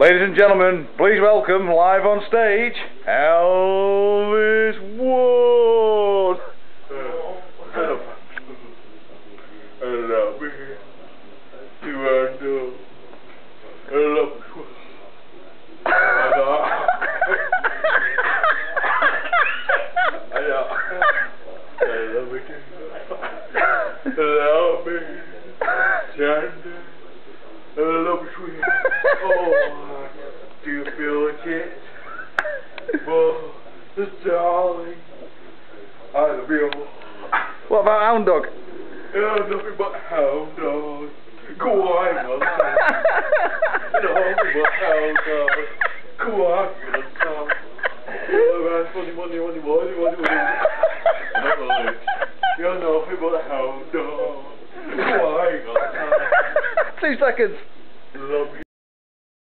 Ladies and gentlemen, please welcome live on stage Elvis Wood. Oh, do you feel it yet? Oh, darling. I love you. What about Hound Dog? Yeah, nothing but hound dog. Go on, on Nothing but hound dog. Go on. Alright. You're nothing but hound dog. Go on, top. Two seconds.